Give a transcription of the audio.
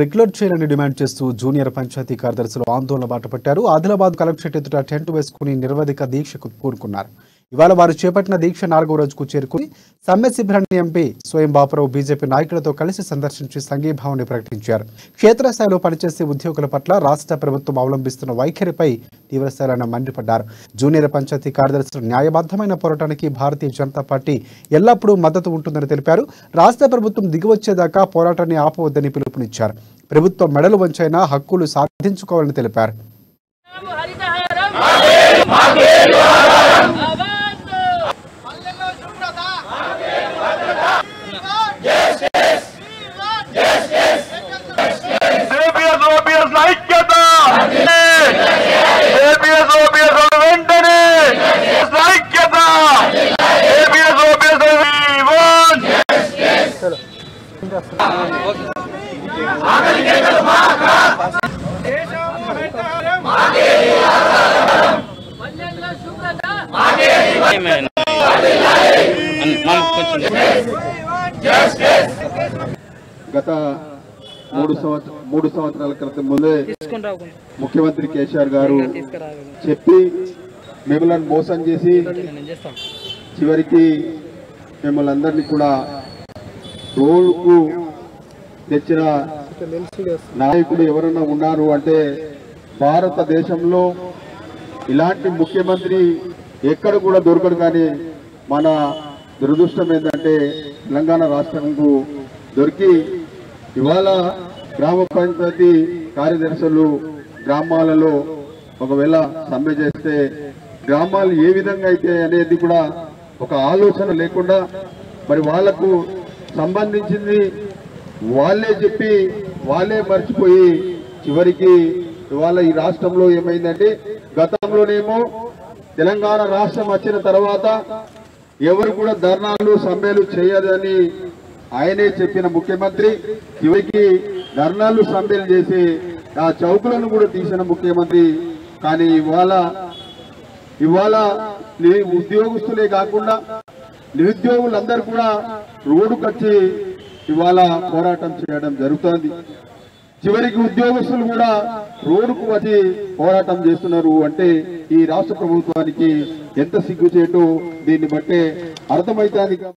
Regular చేయాలని demand చేస్తూ junior panchayat కార్యదర్శులు ఆందోళన బాటపట్టారు ఆదిలాబాద్ కలెక్టరేట్ ఎదుట టెంట్ వేసుకుని నిరవధిక దీక్షకు పూనుకున్నారు. ఇవాళ వారు చేపట్టిన దీక్ష నాలుగో రోజుకు చేరుకుని సమ్మె శిబిరాన్ని ఎంపీ స్వయం బాపురావు బీజేపీ నాయకులతో కలిసి సందర్శించి సంఘీభావాన్ని ప్రకటించారు. క్షేత్రస్థాయిలో పనిచేసే ఉద్యోగుల పట్ల రాష్ట్ర ప్రభుత్వం అవలంబిస్తున్న వైఖరిపై తీవ్రస్థాయిలో మండిపడ్డారు. జూనియర్ పంచాయతీ కార్యదర్శులు న్యాయబద్ధమైన పోరాటానికి భారతీయ జనతా పార్టీ ఎల్లప్పుడూ మద్దతు ఉంటుందని తెలిపారు. రాష్ట్ర ప్రభుత్వం దిగివచ్చేదాకా పోరాటాన్ని ఆపవద్దని పిలుపునిచ్చారు. ప్రభుత్వం మెడలు వంచైనా హక్కులు సాధించుకోవాలని తెలిపారు. గత మూడు సంవత్సర మూడు సంవత్సరాల క్రితం ముందే ముఖ్యమంత్రి కేసీఆర్ గారు చెప్పి మిమ్మల్ని మోసం చేసి చివరికి మిమ్మల్ని అందరినీ కూడా రోడ్కు తెచ్చిన నాయకులు ఎవరన్నా ఉన్నారు అంటే భారతదేశంలో ఇలాంటి ముఖ్యమంత్రి ఎక్కడ కూడా దొరకడు కానీ మన దురదృష్టం ఏంటంటే తెలంగాణ రాష్ట్రంకు దొరికి ఇవాళ గ్రామ పంచాయతీ కార్యదర్శులు గ్రామాలలో ఒకవేళ సమ్మె చేస్తే గ్రామాలు ఏ విధంగా అయితే అనేది కూడా ఒక ఆలోచన లేకుండా మరి వాళ్ళకు సంబంధించింది వాళ్ళే చెప్పి వాళ్ళే మర్చిపోయి చివరికి ఇవాళ ఈ రాష్ట్రంలో ఏమైందంటే గతంలోనేమో తెలంగాణ రాష్ట్రం వచ్చిన తర్వాత ఎవరు కూడా ధర్నాలు సమ్మెలు చేయదని ఆయనే చెప్పిన ముఖ్యమంత్రి చివరికి ధర్నాలు సమ్మెలు చేసి ఆ చౌకులను కూడా తీసిన ముఖ్యమంత్రి. కానీ ఇవాళ ఇవాళ ఉద్యోగస్తులే కాకుండా నిరుద్యోగులందరూ కూడా రోడ్డుకొచ్చి ఇవాళ పోరాటం చేయడం జరుగుతోంది. చివరికి ఉద్యోగస్తులు కూడా రోడ్డుకు వచ్చి పోరాటం చేస్తున్నారు అంటే ఈ రాష్ట్ర ప్రభుత్వానికి ఎంత సిగ్గుచేటో? దీన్ని బట్టే అర్థమైతాది